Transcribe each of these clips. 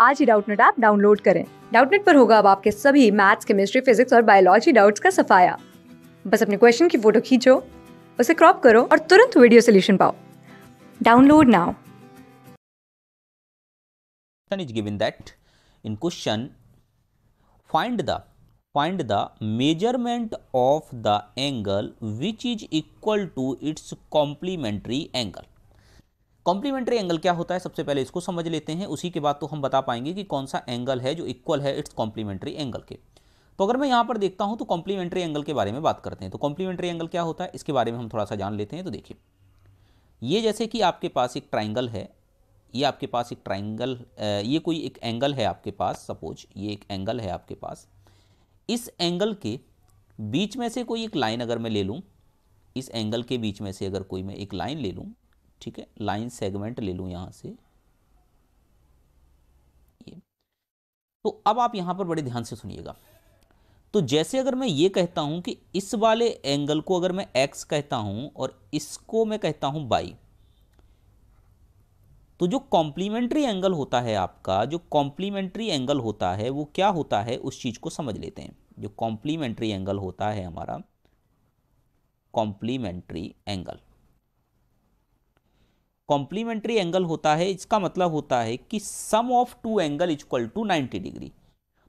आज ही Doubtnut app download करें। डाउटनेट पर होगा अब आपके सभी मैथ्स, केमिस्ट्री, फिजिक्स और बायोलॉजी डाउट्स का सफाया। बस अपने क्वेश्चन की फ़ोटो खींचो, उसे क्रॉप करो और तुरंत वीडियो सोल्यूशन पाओ। Download now. Is given that in question, find the find the measurement of the angle which is equal to its complementary angle. Complementary angle क्या होता है? सबसे पहले इसको समझ लेते हैं। उसी के बाद तो हम बता पाएँगे कि कौन सा एंगल है जो इक्वल है इट्स कॉम्प्लीमेंट्री एंगल के। तो अगर मैं यहाँ पर देखता हूँ तो कॉम्प्लीमेंट्री एंगल के बारे में बात करते हैं। तो कॉम्प्लीमेंट्री एंगल क्या होता है? इसके बारे में हम थोड़ा सा जान लेते हैं। तो देखिए, ये जैसे कि आपके पास एक ट्राइंगल है, ये आपके पास एक ट्राइंगल ये कोई एक एंगल है आपके पास सपोज़ ये एक एंगल है आपके पास। इस एंगल के बीच में से कोई एक लाइन अगर मैं ले लूँ, इस एंगल के बीच में से अगर कोई मैं एक लाइन ले लूँ ठीक है लाइन सेगमेंट ले लूँ यहाँ से। ये। तो अब आप यहाँ पर बड़े ध्यान से सुनिएगा। तो जैसे अगर मैं ये कहता हूँ कि इस वाले एंगल को अगर मैं एक्स कहता हूँ और इसको मैं कहता हूँ बाई तो जो कॉम्प्लीमेंट्री एंगल होता है आपका, जो कॉम्प्लीमेंट्री एंगल होता है, वो क्या होता है उस चीज़ को समझ लेते हैं। जो कॉम्प्लीमेंट्री एंगल होता है हमारा कॉम्प्लीमेंट्री एंगल कॉम्प्लीमेंट्री एंगल होता है, इसका मतलब होता है कि sum of two angle equal to 90 degree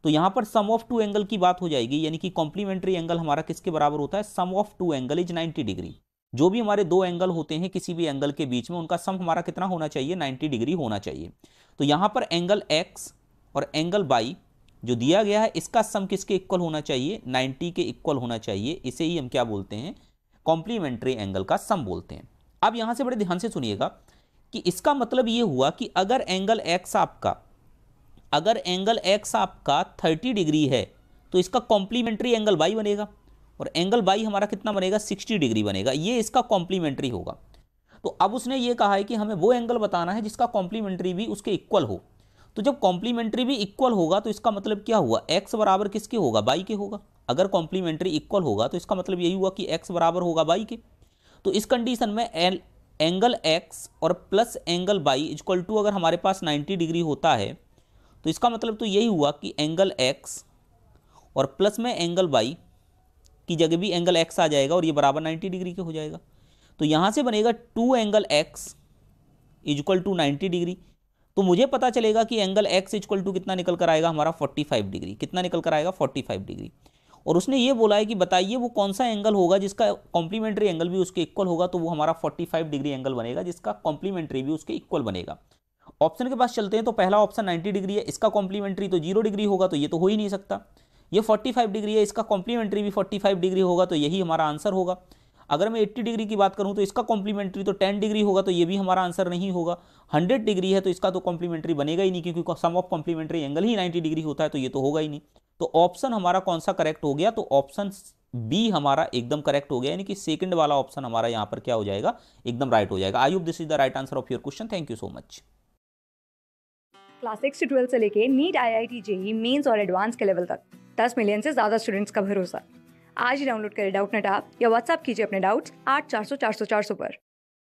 तो यहाँ पर सम ऑफ़ टू एंगल की बात हो जाएगी, यानी कि कॉम्प्लीमेंट्री एंगल हमारा किसके बराबर होता है? Sum of two angle is 90 degree जो भी हमारे दो एंगल होते हैं किसी भी एंगल के बीच में, उनका सम हमारा कितना होना चाहिए? 90 डिग्री होना चाहिए. तो यहाँ पर एंगल एक्स और एंगल बाई जो दिया गया है, इसका सम किसके इक्वल होना चाहिए? 90 के इक्वल होना चाहिए. इसे ही हम क्या बोलते हैं? कॉम्प्लीमेंट्री एंगल का सम बोलते हैं. अब यहाँ से बड़े ध्यान से सुनिएगा कि इसका मतलब ये हुआ कि अगर एंगल एक्स आपका, अगर एंगल एक्स आपका 30 डिग्री है तो इसका कॉम्प्लीमेंट्री एंगल बाई बनेगा और एंगल बाई हमारा कितना बनेगा? 60 डिग्री बनेगा। ये इसका कॉम्प्लीमेंट्री होगा। तो अब उसने ये कहा है कि हमें वो एंगल बताना है जिसका कॉम्प्लीमेंट्री भी उसके इक्वल हो। तो जब कॉम्प्लीमेंट्री भी इक्वल होगा तो इसका मतलब क्या हुआ? एक्स बराबर किसके होगा? बाई के होगा। अगर कॉम्प्लीमेंट्री इक्वल होगा तो इसका मतलब यही हुआ कि एक्स बराबर होगा बाई के। तो इस कंडीशन में एल एंगल एक्स और plus angle y equal to अगर हमारे पास 90 डिग्री होता है तो इसका मतलब तो यही हुआ कि एंगल एक्स और प्लस में एंगल वाई की जगह भी एंगल एक्स आ जाएगा और ये बराबर 90 डिग्री के हो जाएगा। तो यहाँ से बनेगा two angle x equal to ninety degree तो मुझे पता चलेगा कि एंगल एक्स इजक्वल टू कितना निकल कर आएगा? हमारा 45 डिग्री कितना निकल कर आएगा? 45 डिग्री और उसने ये बोला है कि बताइए वो कौन सा एंगल होगा जिसका कॉम्प्लीमेंट्री एंगल भी उसके इक्वल होगा तो वो हमारा 45 डिग्री एंगल बनेगा, जिसका कॉम्प्लीमेंट्री भी उसके इक्वल बनेगा। ऑप्शन के पास चलते हैं तो पहला ऑप्शन 90 डिग्री है, इसका कॉम्प्लीमेंट्री तो ज़ीरो डिग्री होगा तो ये तो हो ही नहीं सकता। ये 45 डिग्री है, इसका कॉम्प्लीमेंट्री भी 45 डिग्री होगा तो यही हमारा आंसर होगा। अगर मैं 80 डिग्री की बात करूँ तो इसका कॉम्प्लीमेंट्री तो 10 डिग्री होगा तो ये भी हमारा आंसर नहीं होगा। 100 डिग्री है तो इसका तो कॉम्प्लीमेंट्री बनेगा ही नहीं, क्योंकि सम ऑफ़ कॉम्प्लीमेंट्री एंगल ही 90 डिग्री होता है तो ये तो होगा ही नहीं। तो ऑप्शन हमारा कौन सा करेक्ट हो गया? तो ऑप्शन बी हमारा एकदम करेक्ट हो गया, यानी कि सेकंड वाला ऑप्शन हमारा यहाँ पर क्या हो जाएगा? एकदम राइट हो जाएगा। Hope this is the right answer of your question thank you so much class six से ट्वेल्थ से लेके NEET I I T JEE mains और एडवांस के लेवल तक। दस मिलियन से ज़्यादा स्टूडेंट्स का भरोसा। आज ही डाउनलोड करें डाउट नेट आप या व्हाट्सअप कीजिए अपने डाउट्स आठ पर।